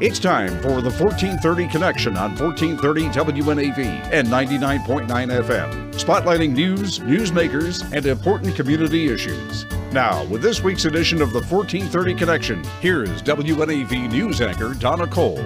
It's time for the 1430 Connection on 1430 WNAV and 99.9 FM, spotlighting news, newsmakers, and important community issues. Now, with this week's edition of the 1430 Connection, here's WNAV news anchor Donna Cole.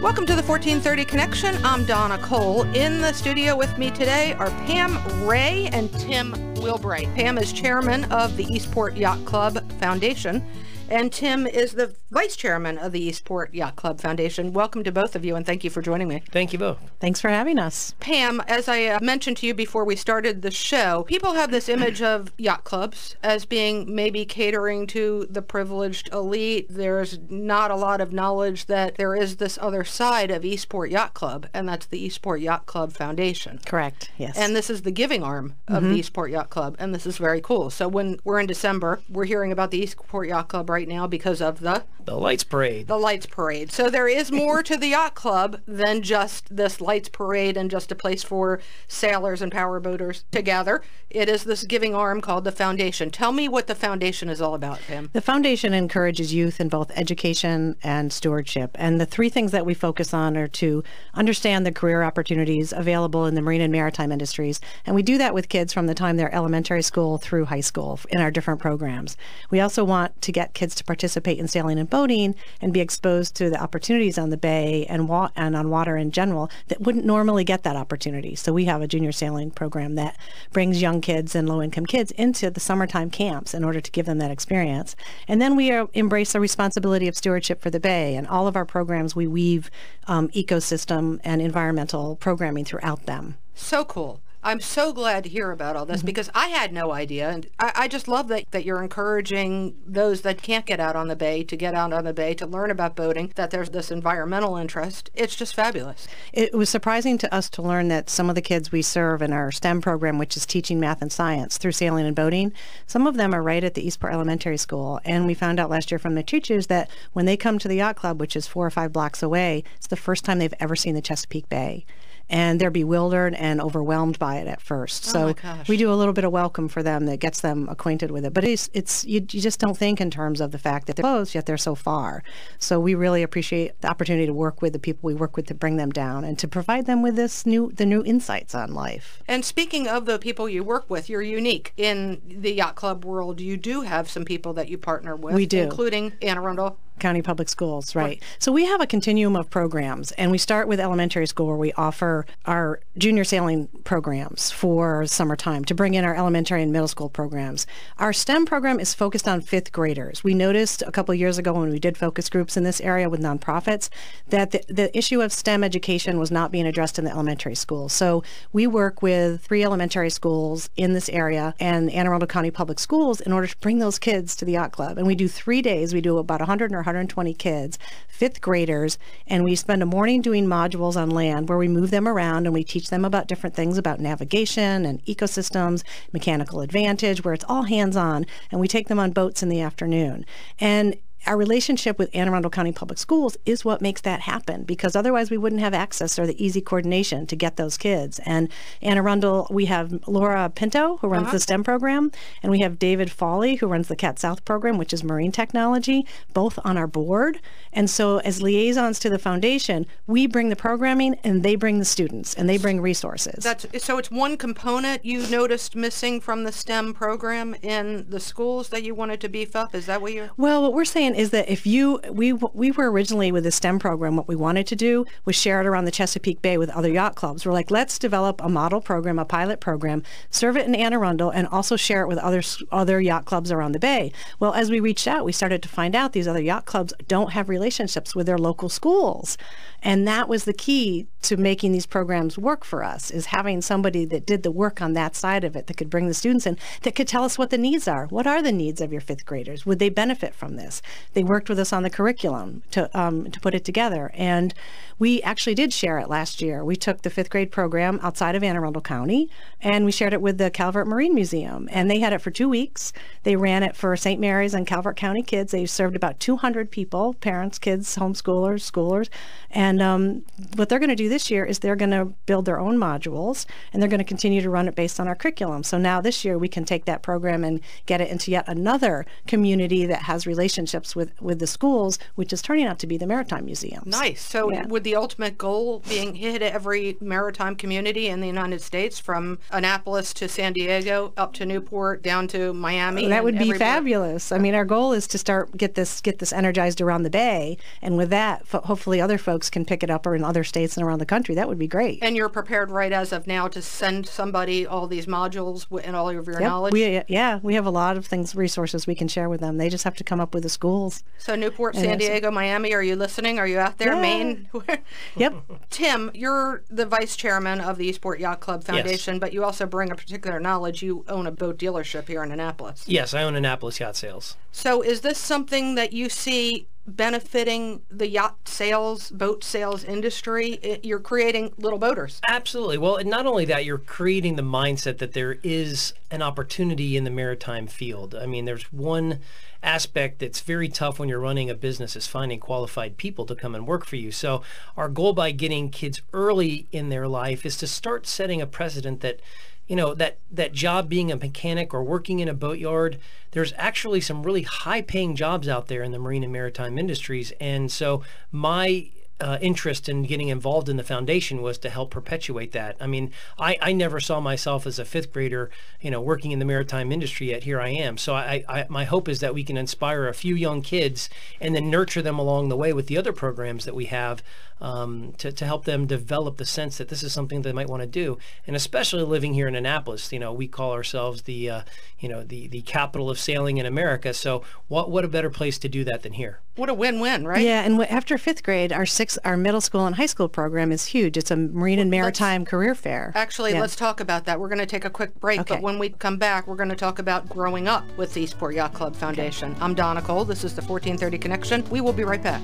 Welcome to the 1430 Connection. I'm Donna Cole. In the studio with me today are Pam Ray and Tim Wilbrecht. Pam is chairman of the Eastport Yacht Club Foundation and Tim is the vice chairman of the Eastport Yacht Club Foundation. Welcome to both of you, and thank you for joining me. Thank you both. Thanks for having us. Pam, as I uh, mentioned to you before we started the show, people have this image of yacht clubs as being maybe catering to the privileged elite. There's not a lot of knowledge that there is this other side of Eastport Yacht Club, and that's the Eastport Yacht Club Foundation. Correct, yes. And this is the giving arm of mm-hmm. the Eastport Yacht Club, and this is very cool. So when we're in December, we're hearing about the Eastport Yacht Club right now because of the the lights parade. The lights parade. So there is more to the yacht club than just this lights parade and just a place for sailors and powerboaters to gather. It is this giving arm called the foundation. Tell me what the foundation is all about, Pam. The foundation encourages youth in both education and stewardship. And the three things that we focus on are to understand the career opportunities available in the marine and maritime industries. And we do that with kids from the time they're elementary school through high school in our different programs. We also want to get kids to participate in sailing and boating and be exposed to the opportunities on the bay and, wa- and on water in general that wouldn't normally get that opportunity. So we have a junior sailing program that brings young kids and low income kids into the summertime camps in order to give them that experience. And then we are, embrace the responsibility of stewardship for the bay. And all of our programs, we weave um, ecosystem and environmental programming throughout them. So cool. I'm so glad to hear about all this mm-hmm. because I had no idea. And I, I, just love that, that you're encouraging those that can't get out on the bay to get out on the bay to learn about boating, that there's this environmental interest. It's just fabulous. It was surprising to us to learn that some of the kids we serve in our STEM program, which is teaching math and science through sailing and boating, some of them are right at the Eastport Elementary School. And we found out last year from the teachers that when they come to the yacht club, which is four or five blocks away, it's the first time they've ever seen the Chesapeake Bay and they're bewildered and overwhelmed by it at first. Oh so we do a little bit of welcome for them that gets them acquainted with it. But it's it's you, you just don't think in terms of the fact that they're close yet they're so far. So we really appreciate the opportunity to work with the people we work with to bring them down and to provide them with this new the new insights on life. And speaking of the people you work with, you're unique in the yacht club world. You do have some people that you partner with. We do, including Anne Arundel County Public Schools, right. So we have a continuum of programs, and we start with elementary school where we offer our junior sailing programs for summertime to bring in our elementary and middle school programs. Our STEM program is focused on fifth graders. We noticed a couple years ago when we did focus groups in this area with nonprofits that the, the issue of STEM education was not being addressed in the elementary schools. So we work with three elementary schools in this area and Anne Arundel County Public Schools in order to bring those kids to the yacht club. And we do three days. We do about 100 or 120 kids, fifth graders, and we spend a morning doing modules on land where we move them around and we teach them about different things about navigation and ecosystems, mechanical advantage, where it's all hands on, and we take them on boats in the afternoon. And our relationship with Anne Arundel County Public Schools is what makes that happen because otherwise we wouldn't have access or the easy coordination to get those kids. And Anne Arundel, we have Laura Pinto who runs uh-huh. the STEM program, and we have David Foley who runs the Cat South program, which is marine technology, both on our board. And so as liaisons to the foundation, we bring the programming and they bring the students and they bring resources. That's so it's one component you noticed missing from the STEM program in the schools that you wanted to beef up. Is that what you're Well, what we're saying is that if you we we were originally with the STEM program, what we wanted to do was share it around the Chesapeake Bay with other yacht clubs. We're like, let's develop a model program, a pilot program, serve it in Anne Arundel, and also share it with other other yacht clubs around the bay. Well, as we reached out, we started to find out these other yacht clubs don't have relationships with their local schools. And that was the key to making these programs work for us is having somebody that did the work on that side of it that could bring the students in that could tell us what the needs are. What are the needs of your fifth graders? Would they benefit from this? They worked with us on the curriculum to um, to put it together, and we actually did share it last year. We took the fifth grade program outside of Anne Arundel County, and we shared it with the Calvert Marine Museum, and they had it for two weeks. They ran it for St. Mary's and Calvert County kids. They served about 200 people, parents, kids, homeschoolers, schoolers, and um, what they're going to do this year is they're going to build their own modules and they're going to continue to run it based on our curriculum. So now this year we can take that program and get it into yet another community that has relationships with, with the schools, which is turning out to be the maritime museums. Nice. So, Yeah. with the ultimate goal being hit every maritime community in the United States, from Annapolis to San Diego, up to Newport, down to Miami. That would be fabulous. I mean, our goal is to start get this get this energized around the bay, and with that, fo- hopefully, other folks can pick it up or in other states and around the country. That would be great. And you're prepared right as of now to send somebody all these modules and all of your Yep, knowledge. we, yeah, we have a lot of things, resources we can share with them. They just have to come up with the schools. so Newport, San Diego, Miami. Are you listening? Are you out there? Yeah. Maine. Yep. Tim, you're the vice chairman of the Eastport Yacht Club Foundation, but you also bring a particular knowledge. You own a boat dealership here in Annapolis. Yes, I own Annapolis Yacht Sales. So, is this something that you see benefiting the yacht sales, boat sales industry? I- You're creating little boaters. Absolutely. Well, and not only that, you're creating the mindset that there is an opportunity in the maritime field. I mean, there's one aspect that's very tough when you're running a business is finding qualified people to come and work for you. So our goal by getting kids early in their life is to start setting a precedent that you know that that job being a mechanic or working in a boatyard there's actually some really high paying jobs out there in the marine and maritime industries. And so my uh, interest in getting involved in the foundation was to help perpetuate that. I mean, I, I never saw myself as a fifth grader, you know, working in the maritime industry. Yet here I am. So I, I my hope is that we can inspire a few young kids and then nurture them along the way with the other programs that we have um, to to help them develop the sense that this is something they might want to do. And especially living here in Annapolis, you know, we call ourselves the uh, you know the the capital of sailing in America. So what what a better place to do that than here? What a win-win, right? Yeah, and w- after fifth grade, our our middle school and high school program is huge. It's a marine and maritime career fair. Actually, Yeah. let's talk about that. We're going to take a quick break, Okay. but when we come back, we're going to talk about growing up with the Eastport Yacht Club Foundation. I'm Donna Cole. This is the 1430 Connection. We will be right back.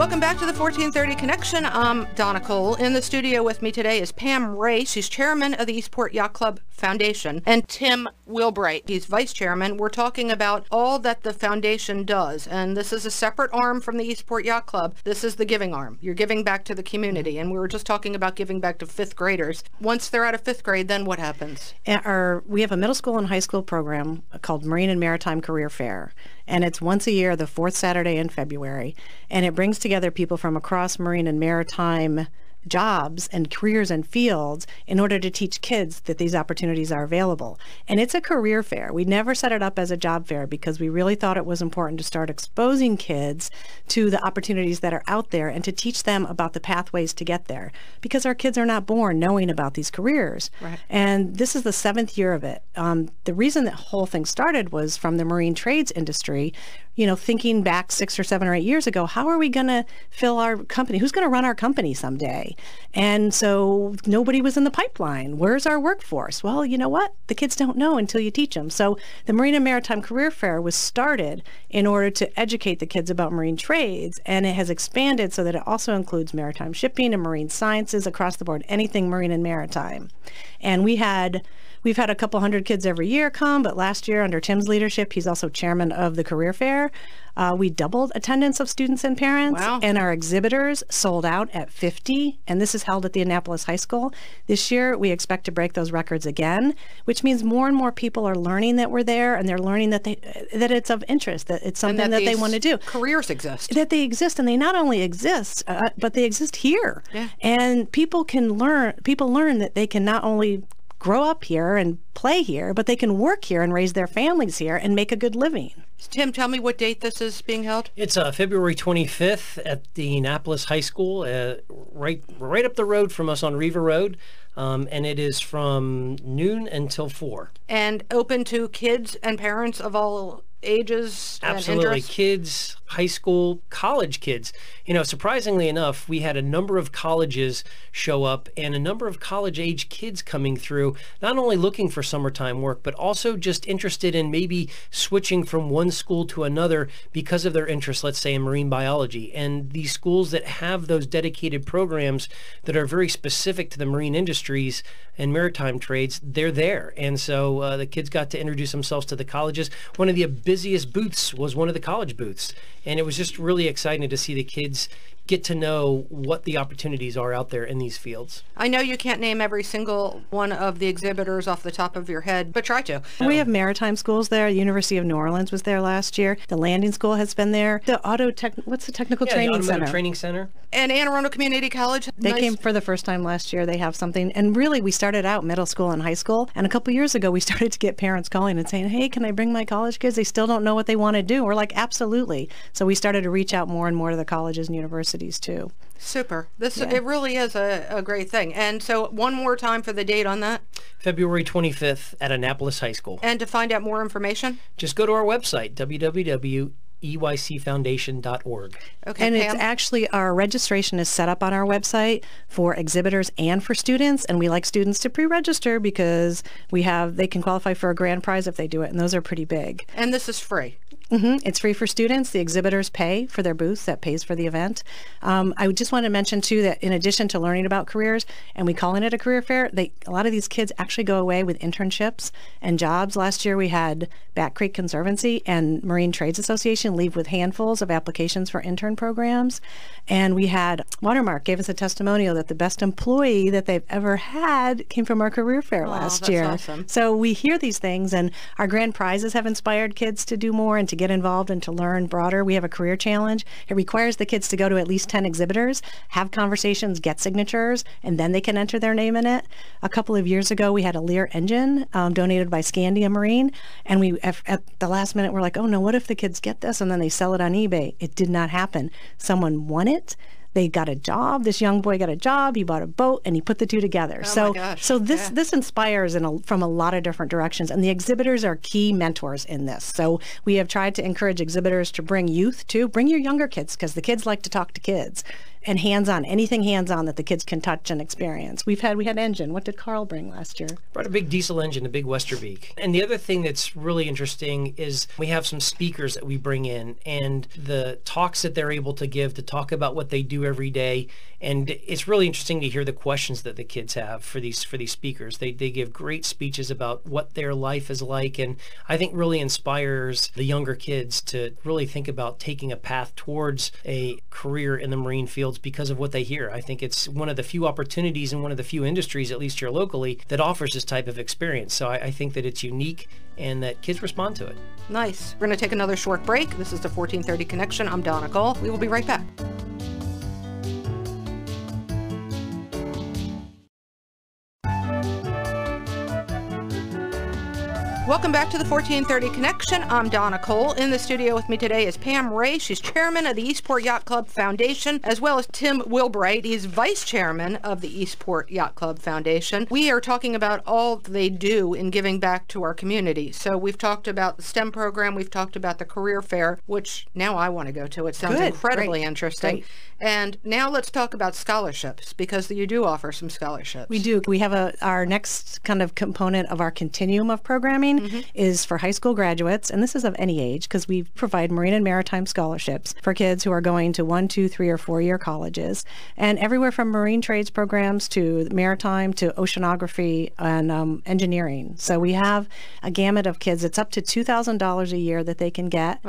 Welcome back to the 1430 Connection. I'm Donna Cole. In the studio with me today is Pam Ray. She's chairman of the Eastport Yacht Club Foundation, and Tim Wilbrecht. He's vice chairman. We're talking about all that the foundation does, and this is a separate arm from the Eastport Yacht Club. This is the giving arm. You're giving back to the community, and we were just talking about giving back to fifth graders. Once they're out of fifth grade, then what happens? Our, we have a middle school and high school program called Marine and Maritime Career Fair. And it's once a year, the fourth Saturday in February. And it brings together people from across marine and maritime jobs and careers and fields in order to teach kids that these opportunities are available. And it's a career fair. We never set it up as a job fair because we really thought it was important to start exposing kids to the opportunities that are out there and to teach them about the pathways to get there because our kids are not born knowing about these careers. Right. And this is the seventh year of it. Um, the reason that whole thing started was from the marine trades industry. You know, thinking back six or seven or eight years ago, how are we going to fill our company? Who's going to run our company someday? And so nobody was in the pipeline. Where's our workforce? Well, you know what? The kids don't know until you teach them. So the Marine and Maritime Career Fair was started in order to educate the kids about marine trades, and it has expanded so that it also includes maritime shipping and marine sciences across the board, anything marine and maritime. And we had We've had a couple hundred kids every year come, but last year, under Tim's leadership, he's also chairman of the career fair. Uh, we doubled attendance of students and parents, Wow. and our exhibitors sold out at 50. And this is held at the Annapolis High School. This year, we expect to break those records again, which means more and more people are learning that we're there, and they're learning that they that it's of interest, that it's And something that, they want to do Careers exist. that they exist and they not only exist uh, but they exist here Yeah. and people can learn people learn that they can not only grow up here and play here but they can work here and raise their families here and make a good living Tim, tell me what date this is being held. It's uh, February 25th at the Annapolis High School, uh, right right up the road from us on Riva Road, um, and it is from noon until four. And open to kids and parents of all ages Absolutely, kids, high school, college kids. You know, surprisingly enough, we had a number of colleges show up and a number of college age kids coming through, not only looking for summertime work, but also just interested in maybe switching from one school to another because of their interest, let's say in marine biology. And these schools that have those dedicated programs that are very specific to the marine industries and maritime trades, they're there. And so uh, the kids got to introduce themselves to the colleges. One of the busiest booths was one of the college booths. And it was just really exciting to see the kids get to know what the opportunities are out there in these fields. I know you can't name every single one of the exhibitors off the top of your head, but try to. We have maritime schools there. The University of New Orleans was there last year. The Landing School has been there. The Auto Tech, what's the Technical Training Center? Yeah, the Training Automotive Center? Training Center. And Anne Arundel Community College. They nice- came for the first time last year. They have something. And really, we started out middle school and high school. And a couple years ago, we started to get parents calling and saying, hey, can I bring my college kids? They still don't know what they want to do. We're like, absolutely. So we started to reach out more and more to the colleges and universities, too. Super. This it really is a, a great thing. And so one more time for the date on that. February 25th at Annapolis High School. And to find out more information. Just go to our website, www.eycfoundation.org. Okay, And Pam. it's actually our registration is set up on our website for exhibitors and for students. And we like students to pre-register because we have they can qualify for a grand prize if they do it, and those are pretty big. and this is free. Hmm It's free for students. The exhibitors pay for their booths. That pays for the event. Um, I just want to mention too that in addition to learning about careers, and we call it a career fair, they a lot of these kids actually go away with internships and jobs. Last year we had Back Creek Conservancy and Marine Trades Association leave with handfuls of applications for intern programs, and we had Watermark gave us a testimonial that the best employee that they've ever had came from our career fair last that's year. awesome. So we hear these things, and our grand prizes have inspired kids to do more and to get involved and to learn broader. We have a career challenge. It requires the kids to go to at least 10 exhibitors, have conversations, get signatures, and then they can enter their name in it. A couple of years ago, we had a Lear engine um, donated by Scandia Marine, and we at, at the last minute we're like, oh no, what if the kids get this and then they sell it on eBay? It did not happen. Someone won it. They got a job. This young boy got a job. He bought a boat, and he put the two together. Oh, so, Oh gosh. so this Yeah. this inspires in a, from a lot of different directions, and the exhibitors are key mentors in this. So we have tried to encourage exhibitors to bring youth too. Bring your younger kids because the kids like to talk to kids, and hands-on anything hands-on that the kids can touch and experience. We've had we had engine. What did Carl bring last year? Brought a big diesel engine, a big Westerbeke. And the other thing that's really interesting is we have some speakers that we bring in and the talks that they're able to give to talk about what they do every day. And it's really interesting to hear the questions that the kids have for these for these speakers. They they give great speeches about what their life is like and I think really inspires the younger kids to really think about taking a path towards a career in the marine fields because of what they hear. I think it's one of the few opportunities and one of the few industries, at least here locally, that offers this type of experience. So I, I think that it's unique and that kids respond to it. Nice. We're going to take another short break. This is the 1430 Connection. I'm Donna Cole. We will be right back. Welcome back to the 1430 Connection. I'm Donna Cole. In the studio with me today is Pam Ray. She's chairman of the Eastport Yacht Club Foundation, as well as Tim Wilbrecht. He's vice chairman of the Eastport Yacht Club Foundation. We are talking about all they do in giving back to our community. So we've talked about the STEM program, we've talked about the career fair, which now I want to go to. It sounds Good. incredibly Great. interesting. Great. And now let's talk about scholarships because you do offer some scholarships. We do. We have a our next kind of component of our continuum of programming mm-hmm. Is for high school graduates, and this is of any age because we provide marine and maritime scholarships for kids who are going to one, two, three, or four year colleges, and everywhere from marine trades programs to maritime to oceanography and um, engineering. So we have a gamut of kids. It's up to two thousand dollars a year that they can get.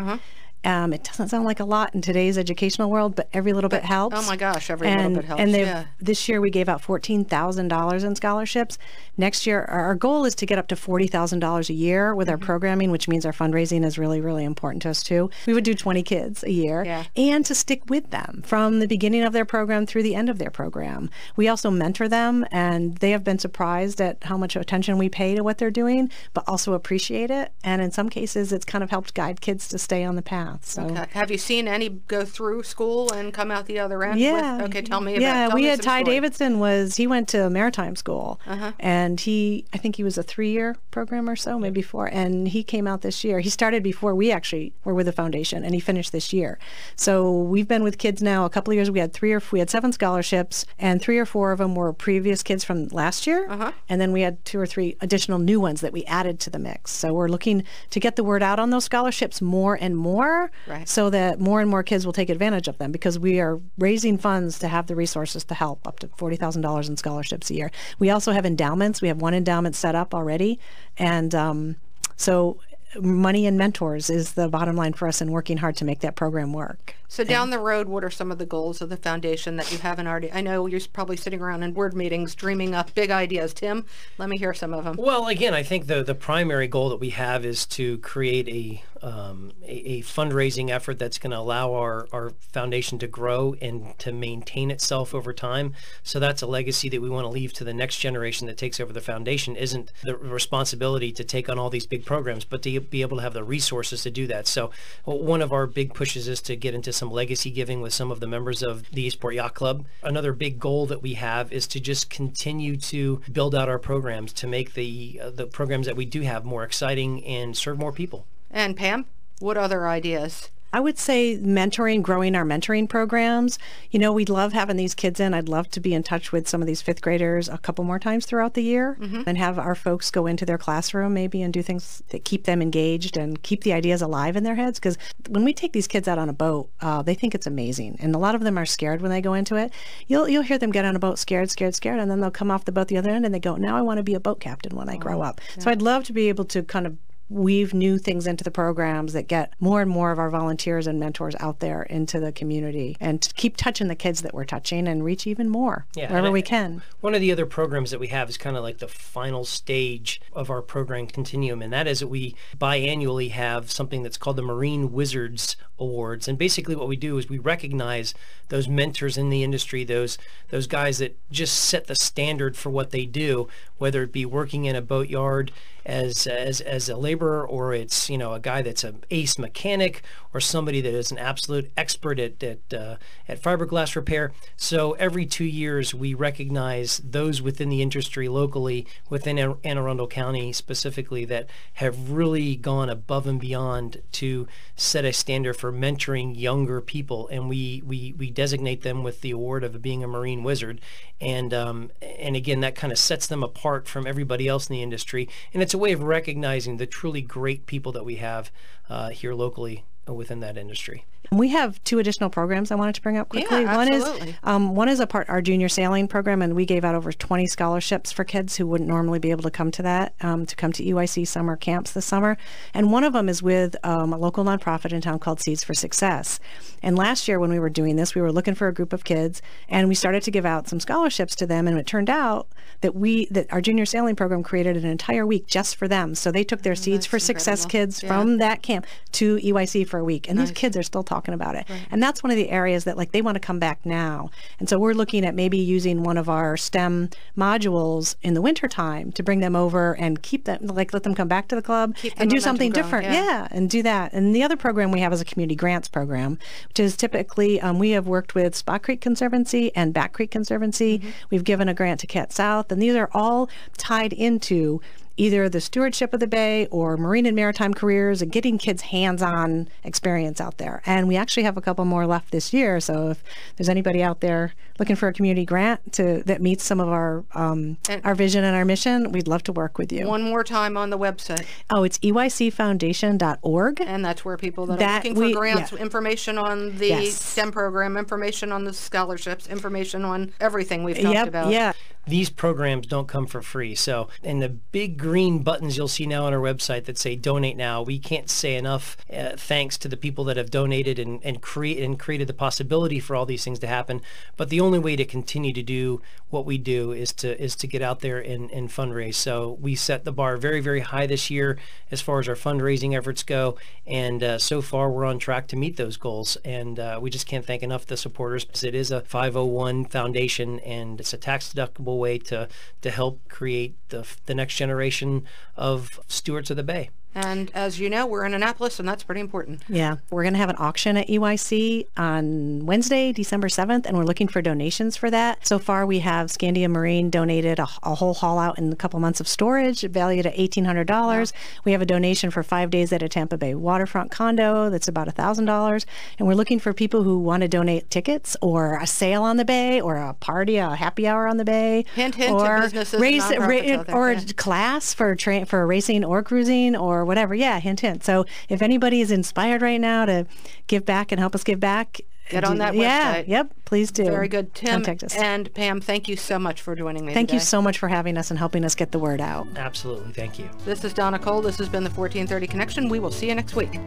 Um, it doesn't sound like a lot in today's educational world, but every little bit helps. oh my gosh, every and, little bit helps. And yeah. this year we gave out fourteen thousand dollars in scholarships. Next year, our, our goal is to get up to forty thousand dollars a year with our Mm-hmm. programming, which means our fundraising is really, really important to us too. We would do twenty kids a year, Yeah. and to stick with them from the beginning of their program through the end of their program. We also mentor them, and they have been surprised at how much attention we pay to what they're doing, but also appreciate it. And in some cases, it's kind of helped guide kids to stay on the path. So. Okay. Have you seen any go through school and come out the other end? Yeah. With, okay, tell me about. Yeah, tell we had Ty stories. Davidson was he went to maritime school, Uh-huh. and he I think he was a three year program or so, maybe four, and he came out this year. He started before we actually were with the foundation, and he finished this year. So we've been with kids now a couple of years. We had three or we had seven scholarships, and three or four of them were previous kids from last year, Uh-huh. and then we had two or three additional new ones that we added to the mix. So we're looking to get the word out on those scholarships more and more, Right. so that more and more kids will take advantage of them because we are raising funds to have the resources to help up to $40,000 in scholarships a year. We also have endowments. We have one endowment set up already. And um, so money and mentors is the bottom line for us in working hard to make that program work. So down the road, what are some of the goals of the foundation that you haven't already? I know you're probably sitting around in board meetings dreaming up big ideas. Tim, let me hear some of them. Well, again, I think the the primary goal that we have is to create a um, a, a, fundraising effort that's going to allow our, our foundation to grow and to maintain itself over time. So that's a legacy that we want to leave to the next generation that takes over the foundation. Isn't the responsibility to take on all these big programs, but to be able to have the resources to do that. So one of our big pushes is to get into some legacy giving with some of the members of the Eastport Yacht Club. Another big goal that we have is to just continue to build out our programs to make the uh, the programs that we do have more exciting and serve more people. And Pam, what other ideas? I would say mentoring, growing our mentoring programs. You know, we'd love having these kids in. I'd love to be in touch with some of these fifth graders a couple more times throughout the year mm-hmm. and have our folks go into their classroom maybe and do things that keep them engaged and keep the ideas alive in their heads. Because when we take these kids out on a boat, uh, they think it's amazing. And a lot of them are scared when they go into it. You'll, you'll hear them get on a boat scared, scared, scared. And then they'll come off the boat the other end and they go, now I want to be a boat captain when I grow oh, up. Yeah. So I'd love to be able to kind of weave new things into the programs that get more and more of our volunteers and mentors out there into the community and keep touching the kids that we're touching and reach even more yeah, wherever we can. One of the other programs that we have is kind of like the final stage of our program continuum, and that is that we biannually have something that's called the Marine Wizards Awards. And basically what we do is we recognize those mentors in the industry, those those guys that just set the standard for what they do, whether it be working in a boatyard as as as a laborer or it's you know a guy that's an ace mechanic or somebody that is an absolute expert at at, uh, at fiberglass repair. So every two years we recognize those within the industry locally within Anne Arundel County specifically that have really gone above and beyond to set a standard for mentoring younger people. And we we we designate them with the award of being a marine wizard. And um, and again that kind of sets them apart from everybody else in the industry. And it's a way of recognizing the truly great people that we have uh, here locally within that industry. We have two additional programs I wanted to bring up quickly. Yeah, one is um, one is a part our junior sailing program, and we gave out over 20 scholarships for kids who wouldn't normally be able to come to that um, to come to EYC summer camps this summer. And one of them is with um, a local nonprofit in town called Seeds for Success. And last year when we were doing this, we were looking for a group of kids, and we started to give out some scholarships to them. And it turned out that we that our junior sailing program created an entire week just for them. So they took their oh, Seeds for Success kids yeah. from that camp to EYC for a week, and nice. these kids are still talking talking about it. Right. And that's one of the areas that like they want to come back now. And so we're looking at maybe using one of our STEM modules in the wintertime to bring them over and keep them like let them come back to the club and do something different. Yeah. yeah. and do that. And the other program we have is a community grants program, which is typically um, we have worked with Spa Creek Conservancy and Back Creek Conservancy. Mm-hmm. We've given a grant to Cat South, and these are all tied into either the stewardship of the bay or marine and maritime careers and getting kids hands-on experience out there. And we actually have a couple more left this year. So if there's anybody out there looking for a community grant to that meets some of our um, our vision and our mission, we'd love to work with you. One more time on the website. Oh, it's eycfoundation.org. And that's where people that, that are looking we, for grants, yeah. information on the yes. STEM program, information on the scholarships, information on everything we've talked yep, about. Yeah. These programs don't come for free. So, and the big green buttons you'll see now on our website that say donate now. We can't say enough uh, thanks to the people that have donated and, and create and created the possibility for all these things to happen. But the only way to continue to do what we do is to is to get out there and, and fundraise. So we set the bar very, very high this year as far as our fundraising efforts go. And uh, so far we're on track to meet those goals. And uh, we just can't thank enough the supporters because it is a 501 foundation and it's a tax deductible way to to help create the, the next generation generation of stewards of the Bay. And as you know, we're in Annapolis, and that's pretty important. Yeah. We're going to have an auction at EYC on Wednesday, December 7th, and we're looking for donations for that. So far, we have Scandia Marine donated a, a whole haul out and a couple months of storage valued at $1,800. Wow. We have a donation for five days at a Tampa Bay waterfront condo that's about $1,000. And we're looking for people who want to donate tickets or a sail on the bay or a party, a happy hour on the bay. Hint, hint or businesses race, ra- or a class for, tra- for racing or cruising or or whatever. Yeah, hint, hint. So if anybody is inspired right now to give back and help us give back, Get on that yeah, website. Yep, please do. Very good. Tim and Pam, thank you so much for joining me Thank today. you so much for having us and helping us get the word out. Absolutely. Thank you. This is Donna Cole. This has been the 1430 Connection. We will see you next week.